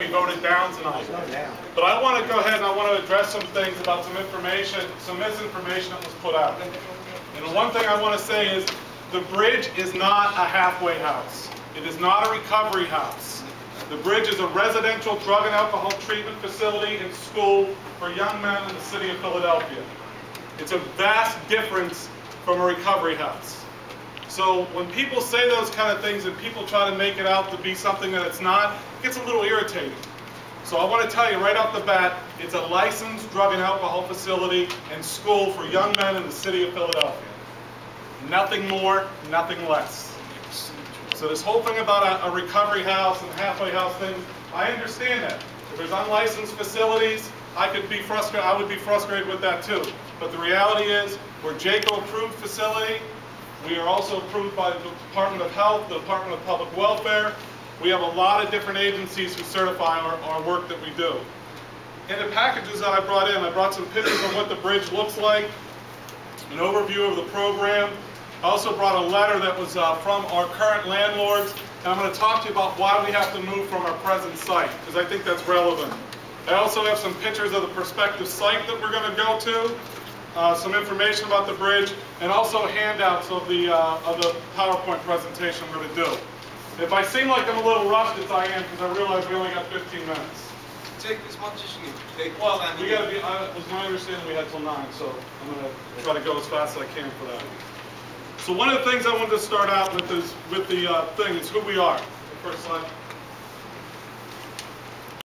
be voted down tonight. But I want to go ahead and I want to address some things about some information, some misinformation that was put out. And one thing I want to say is, the bridge is not a halfway house. It is not a recovery house. The bridge is a residential drug and alcohol treatment facility and school for young men in the city of Philadelphia. It's a vast difference from a recovery house. So when people say those kind of things and people try to make it out to be something that it's not, it gets a little irritating. So I want to tell you right off the bat, it's a licensed drug and alcohol facility and school for young men in the city of Philadelphia. Nothing more, nothing less. So this whole thing about a, a recovery house and halfway house thing, I understand that. If there's unlicensed facilities, I could be frustrated, I would be frustrated with that too. But the reality is, we're JCAHO approved facility. We are also approved by the Department of Health, the Department of Public Welfare. We have a lot of different agencies who certify our, our work that we do. In the packages that I brought in, I brought some pictures of what the bridge looks like, an overview of the program. I also brought a letter that was uh, from our current landlords, and I'm going to talk to you about why we have to move from our present site, because I think that's relevant. I also have some pictures of the prospective site that we're going to go to, uh, some information about the bridge, and also handouts of the, uh, of the PowerPoint presentation we're going to do. If I seem like I'm a little rushed, it's I am, because I realize we only got 15 minutes. Take as much as you can take. Well, we gotta be, uh, it was my understanding we had till nine, so I'm gonna try to go as fast as I can for that. So one of the things I wanted to start out with is, with the, uh, thing, is who we are. First slide.